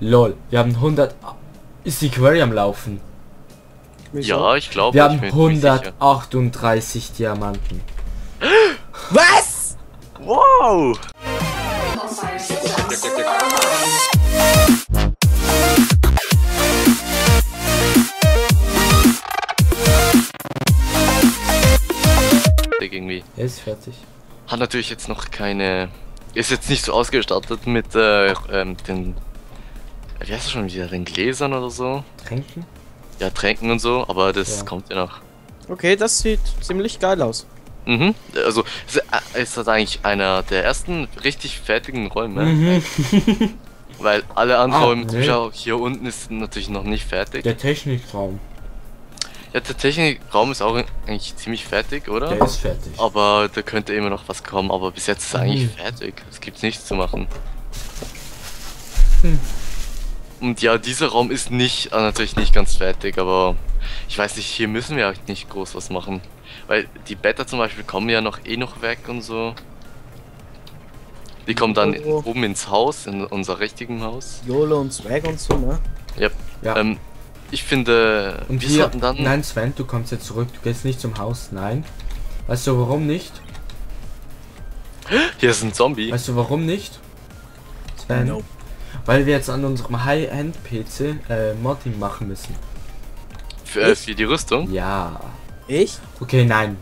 Lol, wir haben 100... Ist die Query am Laufen? Ja, ich glaube, Wir ich haben bin mir sicher. 138 Diamanten. Was? Wow! Irgendwie. Er ist fertig. Hat natürlich jetzt noch keine. Ist jetzt nicht so ausgestattet mit äh, ähm, den. Wie heißt das schon wieder? Den Gläsern oder so? Tränken? Ja, Tränken und so, aber das Ja. kommt ja noch. Okay, das sieht ziemlich geil aus. Mhm. Also, es ist das eigentlich einer der ersten richtig fertigen Räume. Mhm. Weil alle anderen Ah, Räume, nee. Hier unten ist natürlich noch nicht fertig. Der Technikraum. Ja, der Technikraum ist auch eigentlich ziemlich fertig, oder? Der ist fertig. Aber da könnte immer noch was kommen, aber bis jetzt ist er eigentlich Mhm. fertig. Es gibt nichts zu machen. Hm. Und ja, dieser Raum ist nicht, äh, natürlich nicht ganz fertig, aber ich weiß nicht, hier müssen wir halt nicht groß was machen. Weil die Beta zum Beispiel kommen ja noch eh noch weg und so. Die kommen dann Oh. oben ins Haus, in unser richtigen Haus. YOLO und Swag und so, ne? Ja. Ähm, ich finde, Und wir wir... sollten dann... Nein, Sven, du kommst jetzt zurück. Du gehst nicht zum Haus. Nein. Weißt du, warum nicht? Hier ist ein Zombie. Weißt du, warum nicht? Sven? Nope. Weil wir jetzt an unserem High-End-PC äh, Modding machen müssen. Für, äh, für die Rüstung. Ja. Ich? Okay, nein.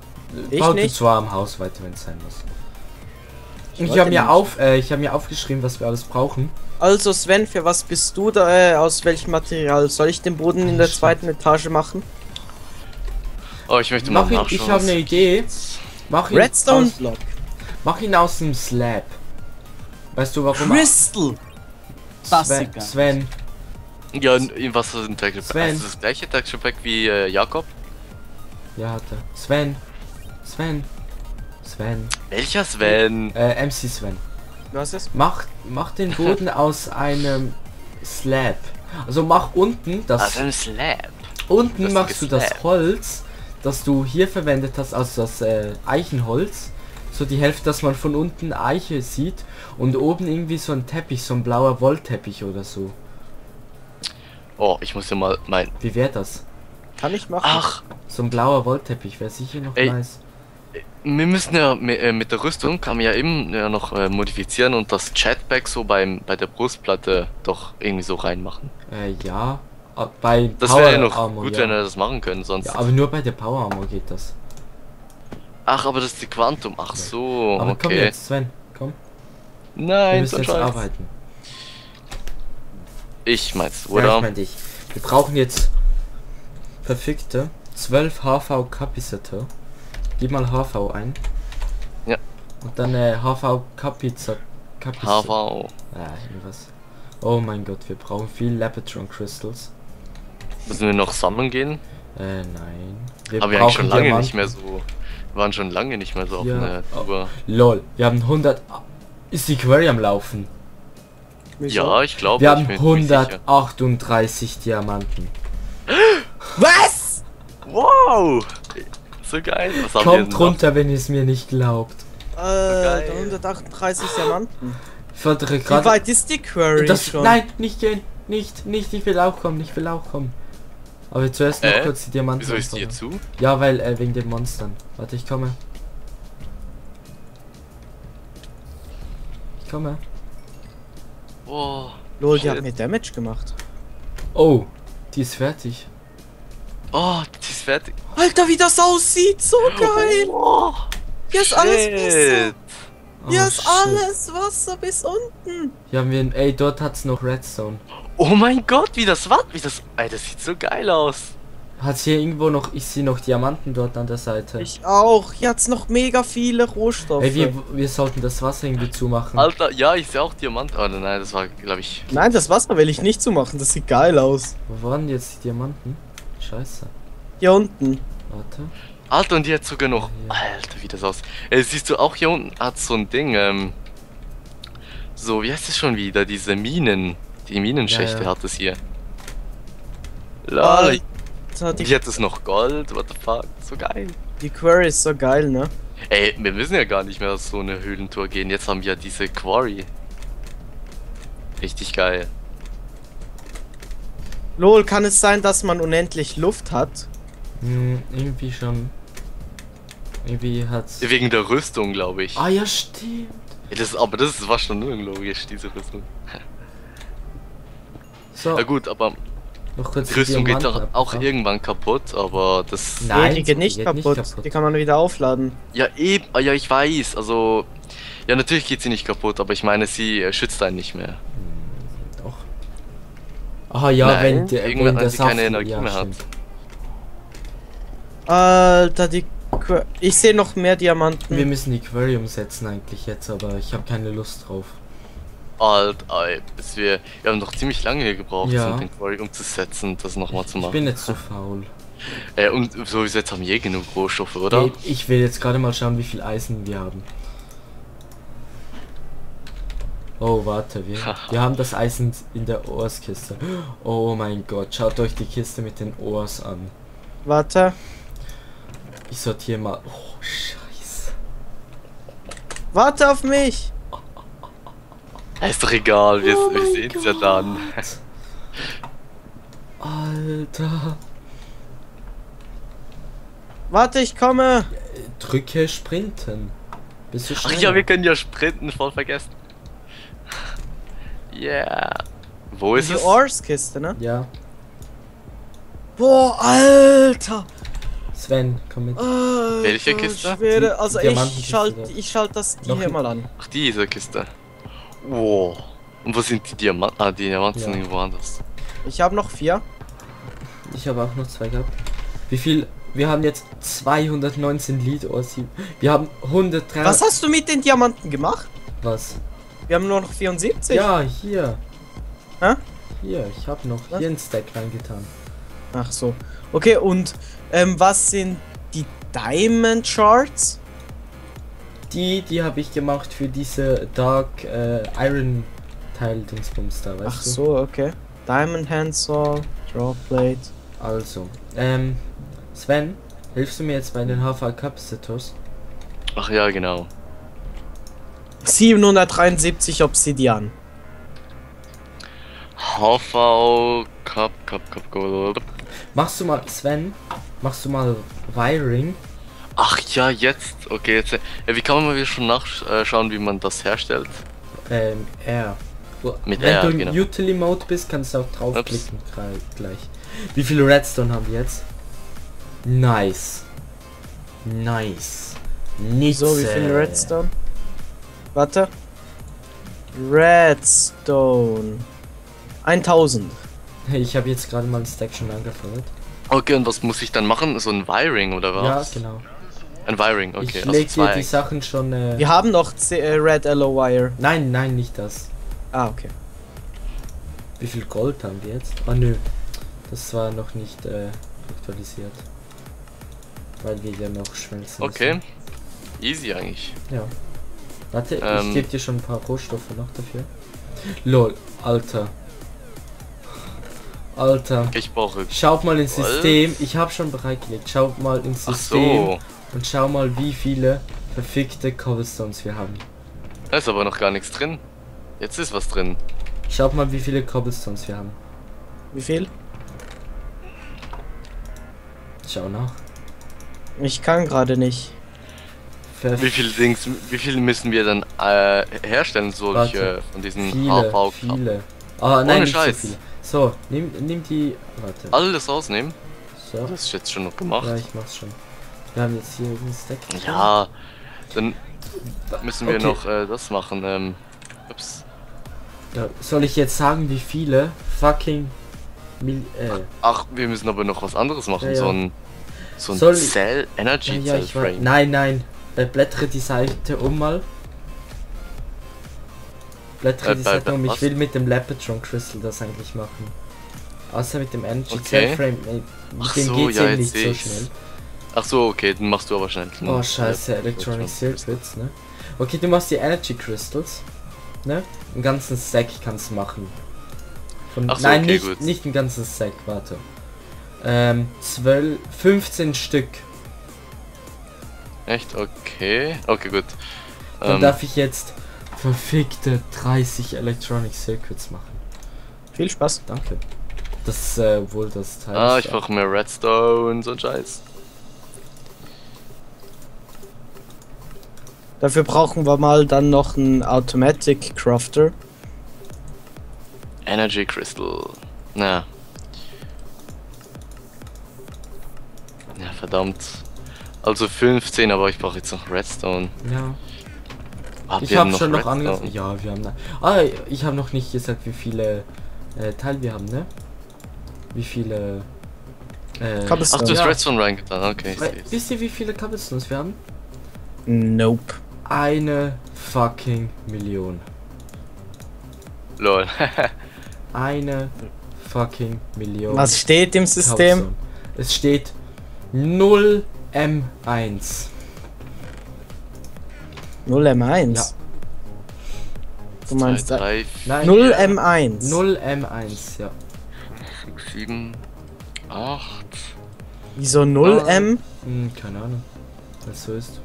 Ich Baut nicht. zwar am Haus weiter, wenn es sein muss. Ich, wollte habe mir auf, äh, ich habe mir aufgeschrieben, was wir alles brauchen. Also Sven, für was bist du da? Äh, aus welchem Material? Soll ich den Boden in der zweiten Etage machen? Oh, ich möchte mal Mach ihn, nachschauen. ich habe eine was- Idee. Mach ihn Redstone aus, Block. mach ihn aus dem Slab. Weißt du warum? Crystal. Das Sven, ist geil. Sven, Ja, in was ist ein Texture Pack? Sven. Ist das gleiche Texture Pack wie äh, Jakob? ja hat er. Sven, Sven, Sven, Welcher Sven? äh, MC Sven. Was ist? Mach, mach den Boden aus einem Slab. Also mach unten das. Also ein Slab. unten das machst du das. Holz, das du hier verwendet hast, also das äh, Eichenholz. So die Hälfte, dass man von unten Eiche sieht und oben irgendwie so ein Teppich, so ein blauer Wollteppich oder so. Oh, ich muss ja mal mein. Wie wäre das? Kann ich machen. Ach, So ein blauer Wollteppich wäre sicher noch Ey. nice. wir müssen ja äh, mit der Rüstung kann man ja eben ja noch äh, modifizieren und das Chatback so beim bei der Brustplatte doch irgendwie so reinmachen. Äh, ja. Bei Das Power wäre ja noch Armor, gut, ja. wenn wir das machen können, sonst. ja, aber nur bei der Power Armor geht das. Ach, aber das ist die Quantum. Ach so, aber komm okay. jetzt, Sven, komm. Wir Nein, müssen so jetzt arbeiten. Ich mein's, Ja, oder? ich mein dich. Wir brauchen jetzt verfickte 12 HV Kapisator. Gib mal HV ein. Ja. Und dann äh, HV Kapizat. HV. Ja, irgendwas. Oh mein Gott, wir brauchen viel Labotron Crystals. Müssen wir noch sammeln gehen? Äh, nein. Wir Aber wir eigentlich schon lange Diamanten. nicht mehr so. Wir waren schon lange nicht mehr so auf Ja. einer Tour. Lol, wir haben 100. Ist die Query am Laufen? Wieso? Ja, ich glaube, Wir ich haben bin mir sicher. 138 Diamanten. Was? Wow! So geil. Was haben wir denn Kommt noch? runter, wenn ihr es mir nicht glaubt. Äh, geil. 138 Diamanten. Ich fordere Wie gerade. weit ist die Query Das, schon? nein, nicht gehen. Nicht, nicht, ich will auch kommen, ich will auch kommen. Aber zuerst noch Äh? kurz die Diamanten. Wieso ist anfordern. zu? Ja, weil, äh, wegen den Monstern. Warte, ich komme. Ich komme. Wow. Lol, die Shit. hat mir Damage gemacht. Oh, die ist fertig. Oh, die ist fertig. Alter, wie das aussieht, so geil. Oh, Hier ist alles Wasser. shit. Hier Oh, ist shit. alles Wasser bis unten. Hier haben wir, ein- ey, dort hat's noch Redstone. Oh mein Gott, wie das war. Wie das. Ey, das sieht so geil aus. Hat's hier irgendwo noch, ich sehe noch Diamanten dort an der Seite. Ich auch. Hier hat's noch mega viele Rohstoffe. Ey, wir, wir sollten das Wasser irgendwie zumachen. Alter, ja, ich sehe auch Diamant. Oh nein, das war, glaube ich. Nein, das Wasser will ich nicht zumachen. Das sieht geil aus. Wo waren jetzt die Diamanten? Scheiße. Hier unten. Warte. Alter, und die hat sogar noch. Ja. Alter, wie das aus. Äh, siehst du auch hier unten hat so ein Ding, ähm. So, wie heißt es schon wieder? Diese Minen. Die Minenschächte Ja, ja. hat es hier. Lol, Alter, die, hat es noch Gold, what the fuck, so geil. die Query ist so geil, ne? Ey, wir müssen ja gar nicht mehr auf so eine Höhlentour gehen. Jetzt haben wir diese Quarry. Richtig geil. Lol, kann es sein, dass man unendlich Luft hat? Hm, irgendwie schon. Irgendwie hat's. Wegen der Rüstung, glaube ich. Ah ja, stimmt. Ja, das, aber das war schon unlogisch, diese Rüstung. So, Na gut, aber noch kurz die Rüstung geht doch auch irgendwann kaputt, aber das... Nein, nee, die geht nicht, die geht nicht kaputt. kaputt. Die kann man wieder aufladen. Ja, eben, ah, ja, ich weiß, also... Ja, natürlich geht sie nicht kaputt, aber ich meine, sie äh, schützt einen nicht mehr. Doch. Ah ja, Nein, wenn der, irgendwann, wenn der sie keine Saft- Energie ja, mehr hat. stimmt. Alter, die. Qu- Ich sehe noch mehr Diamanten. Wir müssen die Aquarium setzen eigentlich jetzt, aber ich habe keine Lust drauf. Alt, bis wir... Wir haben doch ziemlich lange hier gebraucht, Ja. um den Quarry umzusetzen, das nochmal zu Ich machen. bin jetzt zu faul. Äh, und sowieso jetzt haben wir eh genug Rohstoffe, oder? Hey, Ich will jetzt gerade mal schauen, wie viel Eisen wir haben. Oh, warte, wir, wir haben das Eisen in der Ohrskiste. Oh mein Gott, schaut euch die Kiste mit den Ohrs an. Warte. Ich sortiere mal. Oh, scheiße. Warte auf mich. Ist doch egal, wir, Oh wir mein sehen's ja dann. Alter. Warte, ich komme. Drücke sprinten. Bist du Ach schneller? ja, wir können ja sprinten, voll vergessen. Yeah. Wo ist Die es? Ores-Kiste, ne? Ja, Boah, Alter. Sven, komm mit. Alter Welche Kiste? Schwede. Also ich schalte ich schalt das die Noch hier mal an. Ach, diese Kiste. Wow. Und wo sind die Diamanten? Ah, die Diamanten sind Ja. irgendwo anders. Ich habe noch vier. Ich habe auch noch zwei gehabt. Wie viel? Wir haben jetzt 219 Lied Ohr. Wir haben 103. Was hast du mit den Diamanten gemacht? Was? Wir haben nur noch 74. Ja, hier. Hä? Hier, ich habe noch Was? hier einen Stack reingetan. Ach so. Okay, und ähm, was sind die Diamond Charts? Die, die habe ich gemacht für diese Dark äh, Iron Teil Dingsbums da, weißt Ach du? so, okay. Diamond Handsaw, Drawplate. Also, ähm, Sven, hilfst du mir jetzt bei den HV Capacitors? Ach ja, genau. 773 Obsidian. HV Cup, Cup, Cup, Gold. Machst du mal, Sven, machst du mal Wiring? Ach ja, jetzt. Okay, jetzt. Ja, wie kann man mal wieder schon nachschauen, wie man das herstellt? Ähm, R. Mit Wenn R, du in genau. Utility Mode bist, kannst du auch draufklicken gleich. Wie viel Redstone haben wir jetzt? Nice. Nice. Nicht So, wie viel Redstone? Warte. Redstone. 1000. Ich habe jetzt gerade mal ein Stack schon angefordert. Okay, und was muss ich dann machen? So ein Wiring oder was? Ja, genau. Ein Wiring, okay. ich also leg dir die Sachen schon. Äh, Wir haben noch C äh, Red Alloy Wire. Nein, nein, nicht das. Ah, okay. Wie viel Gold haben wir jetzt? Ah nö. Das war noch nicht äh, aktualisiert. Weil wir ja noch schmelzen. Okay. müssen. Easy eigentlich. Ja. Warte, Ähm. ich gebe dir schon ein paar Rohstoffe noch dafür. Lol, Alter. Alter. Ich brauche. Schaut mal ins Was? System. Ich habe schon bereitgelegt. Schaut mal ins Ach System so. Und schau mal, wie viele verfickte Cobblestones wir haben. Da ist aber noch gar nichts drin. Jetzt ist was drin. Schaut mal, wie viele Cobblestones wir haben. Wie viel? Schau nach. Ich kann gerade nicht. Ver Wie viel Dings, wie viel müssen wir dann äh, herstellen, solche Warte. von diesen viele, HV? viele. Ah, nein, nicht Scheiß. so viele. So, nimm, nimm die. Warte. Alles rausnehmen? So. Das ist jetzt schon noch gemacht. Ja, ich mach's schon. Wir haben jetzt hier einen Stack. Ja, dann müssen wir Okay. noch äh, das machen. Ähm, ups. ja. Soll ich jetzt sagen, wie viele fucking Mil äh, Ach, wir müssen aber noch was anderes machen. Ja, ja. So ein, so ein Soll Cell, Energy ja, Cell. Frame. Nein, nein. Äh, blättere die Seite um mal. Blättere Äh, die Seite um. Ich will mit dem Lapatron Crystal das eigentlich machen. Außer mit dem Energy Okay. Cell Frame. Mit Ach dem so, geht's ja, eben nicht so schnell. Ach so, okay, dann machst du aber schnell. Oh scheiße, Electronic Circuits, ne? Okay, du machst die Energy Crystals, ne? Einen ganzen Sack kannst du machen. Von, Ach so, nein, okay, nicht, gut. nicht einen ganzen Sack, warte. Ähm, 12, 15 Stück. Echt? Okay. Okay, gut. Dann Ähm, darf ich jetzt verfickte 30 Electronic Circuits machen. Viel Spaß. Danke. Das äh, wohl das Teil. Ah, ich brauche mehr Redstone, so ein Scheiß. Dafür brauchen wir mal dann noch einen Automatic Crafter. Energy Crystal. Na. Ja, verdammt. Also 15, aber ich brauche jetzt noch Redstone. Ja. Ah, Ich wir haben habe schon noch angefangen. Ja, wir haben. Ah, ich habe noch nicht gesagt, wie viele äh, Teile wir haben, ne? Wie viele. Äh. Ach, du hast Ja. Redstone reingetan, okay. wisst ihr, wie viele Cobblestones wir haben? Nope. Eine fucking Million. Lol. Eine fucking Million. Was steht im System? Cobblestone. Es steht 0 M1. 0 M1. Ja. Du meinst da- 3, Nein, 0 M1. 0 M1, ja. 6, 7, 8. Wieso 0 Ah. M? Hm, keine Ahnung. Was so ist.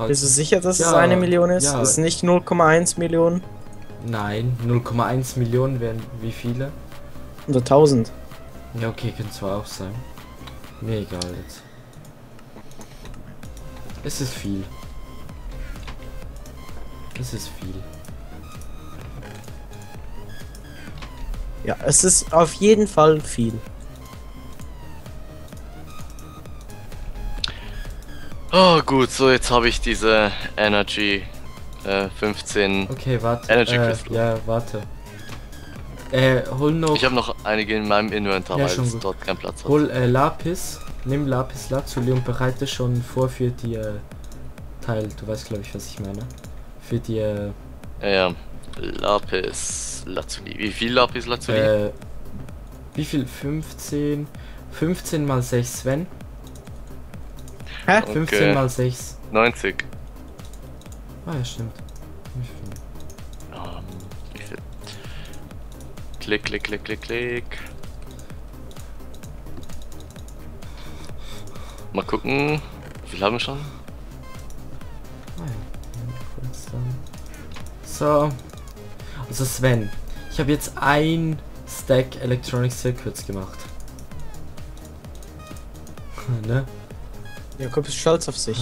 Frag- Bist du sicher, dass es Ja, eine Million ist? ja. Ist nicht 0,1 Millionen? Nein, 0,1 Millionen wären wie viele? Oder 1000? Ja, okay, können zwar auch sein. Mir egal jetzt. Es ist viel. Es ist viel. Ja, es ist auf jeden Fall viel. Oh gut, so jetzt habe ich diese Energy äh, 15. Okay, warte. Energy äh, Crystal. Ja, warte. Äh, hol noch. Ich habe noch einige in meinem Inventar, Ja, weil schon es gut. dort keinen Platz hat. Hol äh, Lapis. Nimm Lapis Lazuli und bereite schon vor für die äh, Teil. Du weißt, glaube ich, was ich meine. Für die äh, Ja. Lapis Lazuli. Wie viel Lapis Lazuli? äh, wie viel? 15. 15 mal 6, Sven. Hä? 15 Okay. mal 6. 90. Ah ja, stimmt. Ähm, wie viel? Klick, klick, klick, klick, klick. Mal gucken. Wie viel haben wir schon? Ah. So. Also Sven, ich habe jetzt ein Stack Electronic Circuits gemacht. ne? Jakob ist stolz auf sich.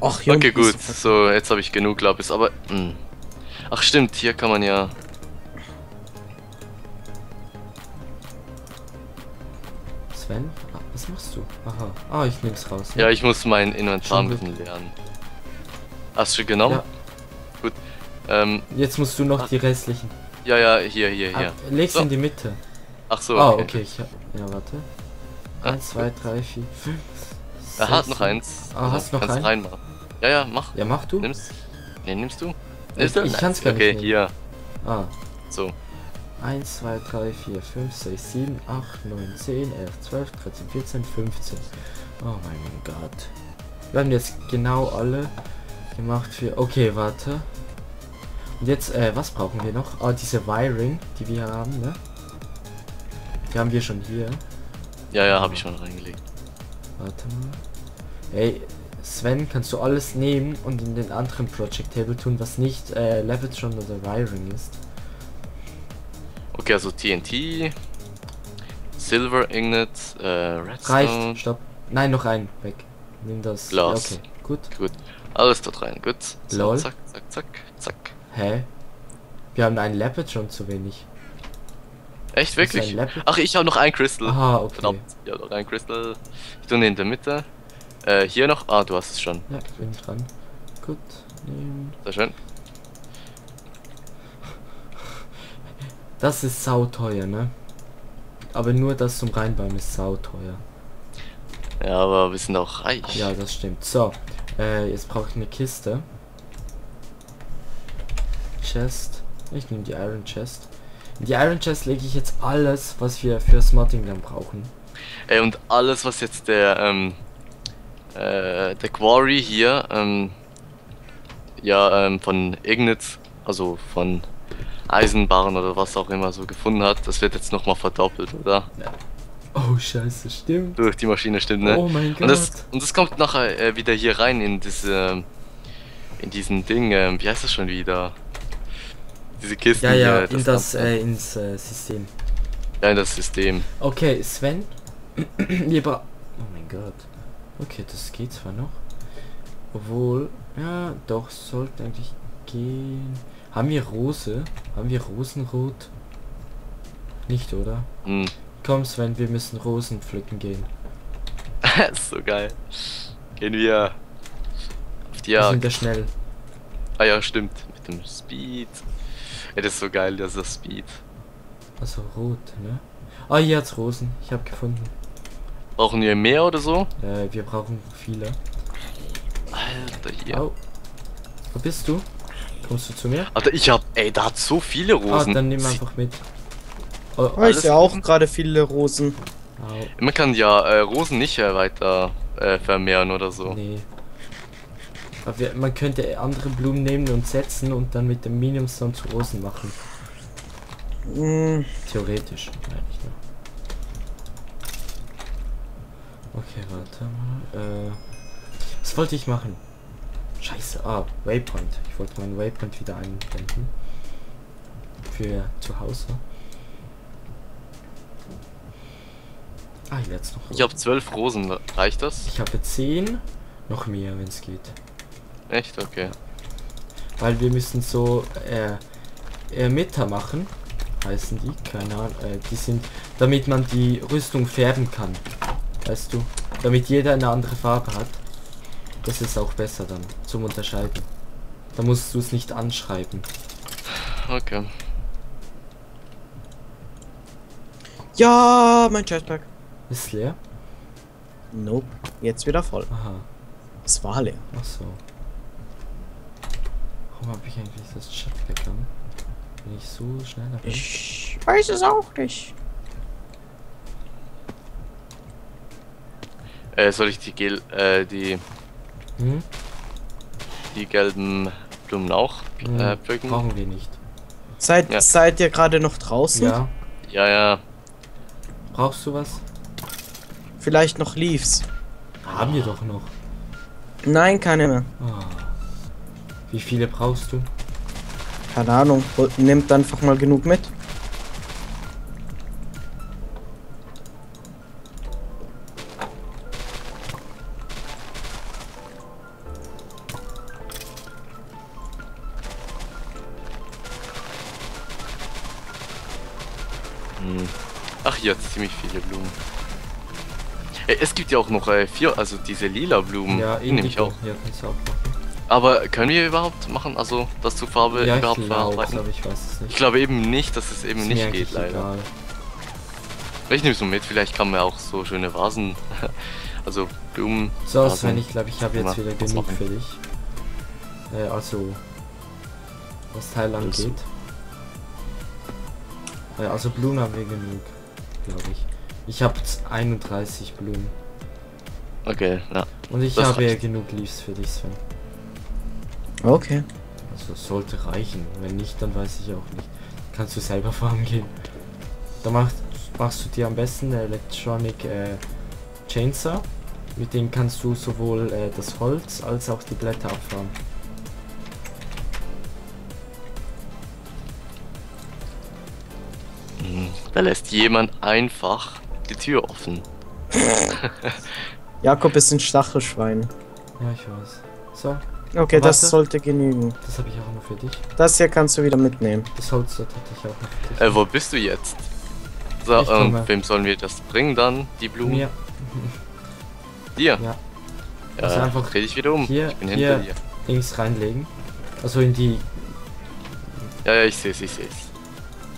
Ach, hier Okay, gut. so- So, jetzt habe ich genug Lapis, aber. Mh. Ach stimmt, hier kann man ja. Sven? Ah, was machst du? Aha. Ah, ich nehm's raus. Ja, ich muss mein Inventar ein bisschen lernen. Hast du genommen? Ja. Gut. Ähm, Jetzt musst du noch die restlichen. Ja, ja, hier, hier, hier. Ab, leg's So. in die Mitte. Ach so. Ah, okay. ich hab, ja, warte. Ah, 1, 2, 3, 4, 5. Er hat noch eins. Ah, hast du noch kannst einen? reinmachen. Ja, ja, mach. Ja, mach du. Nimmst. Ne, nimmst du? Ich- Nimmst du? ich kann's gar nicht Okay, hier. Ah. So. 1, 2, 3, 4, 5, 6, 7, 8, 9, 10, 11, 12, 13, 14, 15. Oh mein Gott. Wir haben jetzt genau alle gemacht für... Okay, warte. Und jetzt, äh, was brauchen wir noch? Oh, diese Wiring, die wir haben, ne? Die haben wir schon hier. Ja, ja, habe ich schon reingelegt. Warte mal. Hey, Sven, kannst du alles nehmen und in den anderen Project Table tun, was nicht äh, Leveltron oder Wiring ist? Okay, also TNT, Silver Ingot, äh, Redstone, Reicht, stopp. Nein, noch ein. Weg. Nimm das. Glas. Ja, okay, gut. gut. Alles dort rein, gut. So, Lol. zack, zack, zack, zack. Hä? Wir haben einen Leopard schon zu wenig. Echt, wirklich? Ach, ich habe noch ein Crystal. Aha, okay. Verdammt, ich habe noch ein Crystal. Ich tue ihn in der Mitte. Äh, hier noch. Ah, du hast es schon. Ja, bin dran. Gut. nehmen. Sehr schön. Das ist sauteuer, ne? Aber nur das zum Reinbauen ist sauteuer. Ja, aber wir sind auch reich. Ja, das stimmt. So, äh, jetzt brauche ich eine Kiste. Chest. Ich nehme die Iron Chest. In die Iron Chest lege ich jetzt alles, was wir für Smotting dann brauchen. Ey, und alles, was jetzt der, ähm, äh, der Quarry hier, ähm, ja, ähm, von Ignitz, also von Eisenbarren oder was auch immer so gefunden hat, das wird jetzt nochmal verdoppelt, oder? Oh, scheiße, stimmt. Durch die Maschine stimmt, ne? Oh mein Gott. und, das, und das kommt nachher äh, wieder hier rein in diese, in diesen Dingen, wie heißt das schon wieder? Diese Kisten Ja, ja, hier, in das, Ganze. äh, ins äh, System. ja, in das System. Okay, Sven. Wir bra Oh mein Gott. Okay, das geht zwar noch. Obwohl, ja, doch, sollte eigentlich gehen. Haben wir Rose? Haben wir Rosenrot? Nicht, oder? Hm. Komm, Sven, wir müssen Rosen pflücken gehen. ist so geil. Gehen wir auf die Wir sind Jagd. ja schnell. Ah ja, stimmt. Mit dem Speed. Das ist so geil, das ist Speed. Also rot, ne? Ah, hier hat's Rosen. Ich habe gefunden. Brauchen wir mehr oder so? Äh, wir brauchen viele. Alter, hier. Au. Wo bist du? Kommst du zu mir? Alter, ich hab, ey, da hat so viele Ah, Rosen. dann nimm einfach mit. Oh, Oh, ich sehe auch gerade viele Rosen. au. Man kann ja äh, Rosen nicht äh, weiter äh, vermehren oder so. Nee. Aber wir, man könnte andere Blumen nehmen und setzen und dann mit dem Medium Stone zu Rosen machen. Hm, Theoretisch. Eigentlich nur. Okay, warte mal. Äh, was wollte ich machen? Scheiße. Ah, Waypoint. Ich wollte meinen Waypoint wieder einblenden. Für zu Hause. Ah, jetzt noch. Ich habe zwölf Rosen, reicht das? Ich habe 10. Noch mehr, wenn es geht. Echt? Okay. Weil wir müssen so äh, äh, Meta machen, heißen die, keine Ahnung, äh, die sind, damit man die Rüstung färben kann. Weißt du? Damit jeder eine andere Farbe hat. Das ist auch besser dann, zum Unterscheiden. Da musst du es nicht anschreiben. Okay. ja, mein Jetpack. Ist leer? Nope. Jetzt wieder voll. Aha, Es war leer. ach so. Warum habe ich eigentlich das Jetpack an? Wenn ich so schneller bin. Ich weiß es auch nicht. Äh, soll ich die Gel äh, die, Hm? die gelben Blumen auch Hm, äh, pflücken? Brauchen wir nicht. Seid, Ja. seid ihr gerade noch draußen? Ja. Ja, ja. Brauchst du was? Vielleicht noch Leaves? Haben wir doch noch. Nein, keine mehr. Ah. Wie viele brauchst du? Keine Ahnung. Nehmt einfach mal genug mit. Hm. Ach, hier hat ziemlich viele Blumen. Ey, es gibt ja auch noch äh, vier, also diese lila Blumen. Ja, die nehme ich auch. Ja, kannst du auch machen. Aber können wir überhaupt machen, also das zu Farbe ja, überhaupt ich glaub's, verarbeiten? aber ich weiß es nicht. Ich glaube eben nicht, dass es eben Ist nicht geht, leider. egal. Ich nehme so mit, vielleicht kann man auch so schöne Vasen, also Blumen. So, Vasen Sven, ich glaube, ich habe jetzt wieder genug für dich. Äh, also, was Teil Das- angeht. Äh, also Blumen haben wir genug, glaube ich. Ich habe 31 Blumen. Okay, ja. Und ich habe ja reicht. genug Leaves für dich, Sven. Okay. Also sollte reichen. Wenn nicht, dann weiß ich auch nicht. Kannst du selber farmen gehen. Da machst, machst du dir am besten eine Electronic äh, Chainsaw. Mit dem kannst du sowohl äh, das Holz als auch die Blätter abfahren. Hm, Da lässt jemand einfach die Tür offen. Jakob ist ein Stachelschwein. Ja, ich weiß. So, Okay, das sollte genügen. das habe ich auch noch für dich. Das hier kannst du wieder mitnehmen. Das Holz dort hatte ich auch noch für dich. Äh, wo bist du jetzt? So, Ich und komme. wem sollen wir das bringen dann? Die Blumen? Mir, Dir? Ja. Ja, Also einfach dreh dich wieder um. hier- ich bin hier- hinter dir. links reinlegen. Also in die... Ja, ja, ich seh's, ich seh's.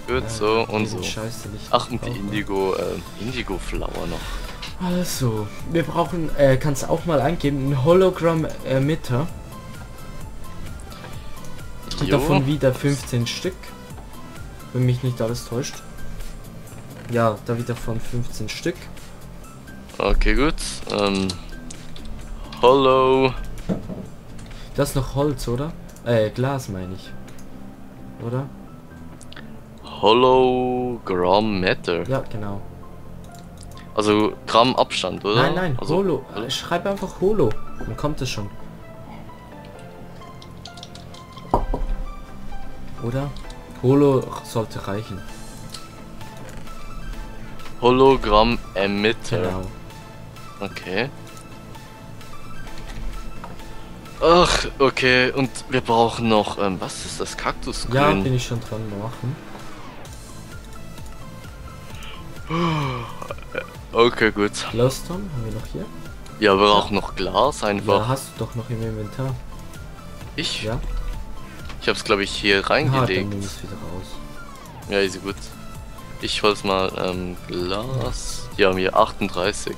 Gut, äh, so und so. Scheiß, den ich Ach, und die. Indigo, äh, Indigo-Flower noch. Also, wir brauchen, äh, kannst auch mal eingeben, ein Hologramm Emitter. Und Jo. davon wieder 15 Stück. Wenn mich nicht alles täuscht. Ja, da wieder von 15 Stück. Okay, gut. Ähm, Hollow. Das ist noch Holz, oder? Äh, Glas meine ich. Oder? Hologram Matter. Ja, genau. Also Gramm Abstand, oder? Nein, nein, also, Holo. Äh, schreib einfach Holo. Dann kommt es schon. Oder? Holo sollte reichen. Hologramm Emitter. Genau. Okay. Ach, okay. Und wir brauchen noch, ähm, was ist das? Kaktusgrün? Ja, bin ich schon dran machen. Okay, gut. Glowstone haben wir noch hier. Ja, wir brauchen noch Glas Ja, einfach. hast du doch noch im Inventar. ich? Ja? Ich hab's glaube ich hier Ah, reingelegt. Ja, ist gut. Ich hol's mal ähm, Glas. Hier haben wir 38.